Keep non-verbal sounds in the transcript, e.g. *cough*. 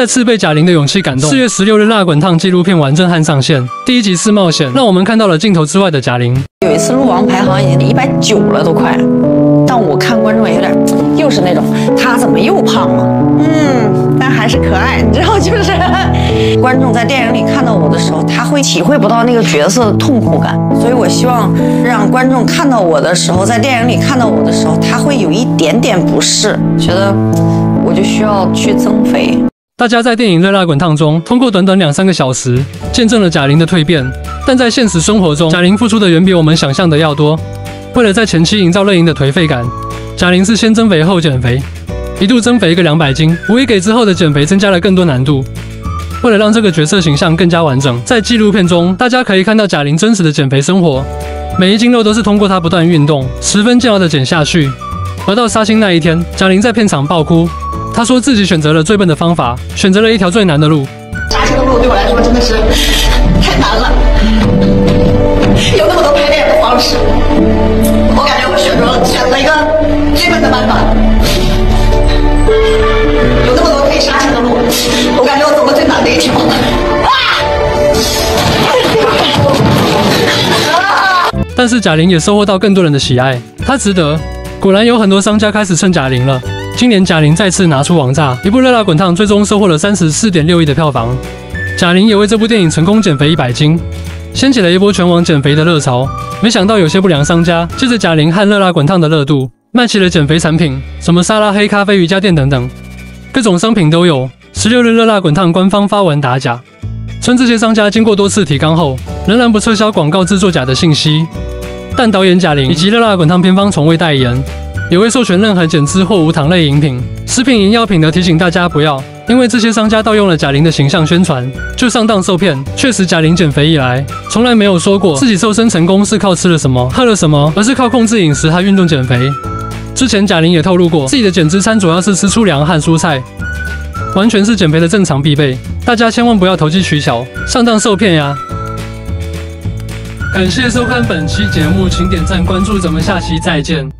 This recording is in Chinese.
再次被贾玲的勇气感动。四月十六日，《辣滚烫》纪录片完震撼上线，第一集是冒险，让我们看到了镜头之外的贾玲。有一次鹿王排行已经一百九了，都快。但我看观众也有点，又是那种她怎么又胖了？嗯，但还是可爱，你知道，就是 *laughs* 观众在电影里看到我的时候，他会体会不到那个角色的痛苦感。所以我希望让观众看到我的时候，在电影里看到我的时候，他会有一点点不适，觉得我就需要去增肥。大家在电影《热辣滚烫》中，通过短短两三个小时，见证了贾玲的蜕变。但在现实生活中，贾玲付出的远比我们想象的要多。为了在前期营造乐莹的颓废感，贾玲是先增肥后减肥，一度增肥一个两百斤，无疑给之后的减肥增加了更多难度。为了让这个角色形象更加完整，在纪录片中，大家可以看到贾玲真实的减肥生活，每一斤肉都是通过她不断运动，十分煎熬的减下去。而到杀青那一天，贾玲在片场爆哭。他说自己选择了最笨的方法，选择了一条最难的路。杀青的路对我来说真的是太难了，有那么多拍电影的方式，我感觉我选择了选择一个最笨的办法。有那么多可以杀青的路，我感觉我走了最难的一条。但是贾玲也收获到更多人的喜爱，她值得。果然有很多商家开始蹭贾玲了。今年贾玲再次拿出王炸，一部《热辣滚烫》最终收获了三十四点六亿的票房。贾玲也为这部电影成功减肥一百斤，掀起了一波全网减肥的热潮。没想到有些不良商家借着贾玲和《热辣滚烫》的热度，卖起了减肥产品，什么沙拉、黑咖啡、瑜伽垫等等，各种商品都有。十六日，《热辣滚烫》官方发文打假，称这些商家经过多次提纲后，仍然不撤销广告制作假的信息。但导演贾玲以及《热辣滚烫》片方从未代言。也未授权任何减脂或无糖类饮品、食品、营养品的提醒大家不要，因为这些商家盗用了贾玲的形象宣传，就上当受骗。确实，贾玲减肥以来，从来没有说过自己瘦身成功是靠吃了什么、喝了什么，而是靠控制饮食和运动减肥。之前贾玲也透露过，自己的减脂餐主要是吃粗粮和蔬菜，完全是减肥的正常必备。大家千万不要投机取巧，上当受骗呀！感谢收看本期节目，请点赞关注，咱们下期再见。